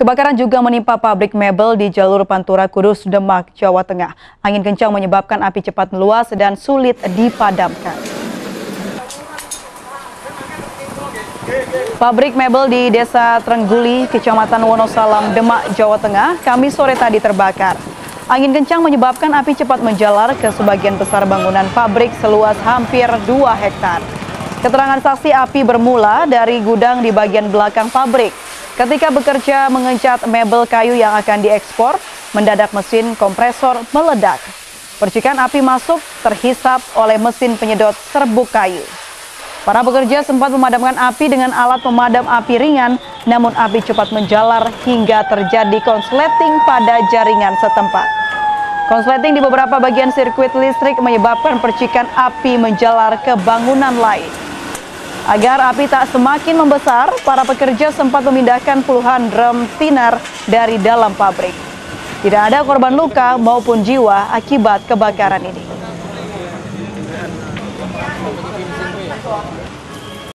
Kebakaran juga menimpa pabrik mebel di jalur Pantura Kudus, Demak, Jawa Tengah. Angin kencang menyebabkan api cepat meluas dan sulit dipadamkan. Pabrik mebel di Desa Trengguli, Kecamatan Wonosalam, Demak, Jawa Tengah, Kamis sore tadi terbakar. Angin kencang menyebabkan api cepat menjalar ke sebagian besar bangunan pabrik seluas hampir 2 hektar. Keterangan saksi api bermula dari gudang di bagian belakang pabrik. Ketika bekerja mengecat mebel kayu yang akan diekspor, mendadak mesin kompresor meledak. Percikan api masuk terhisap oleh mesin penyedot serbuk kayu. Para pekerja sempat memadamkan api dengan alat pemadam api ringan, namun api cepat menjalar hingga terjadi konsleting pada jaringan setempat. Konsleting di beberapa bagian sirkuit listrik menyebabkan percikan api menjalar ke bangunan lain. Agar api tak semakin membesar, para pekerja sempat memindahkan puluhan drum thinner dari dalam pabrik. Tidak ada korban luka maupun jiwa akibat kebakaran ini.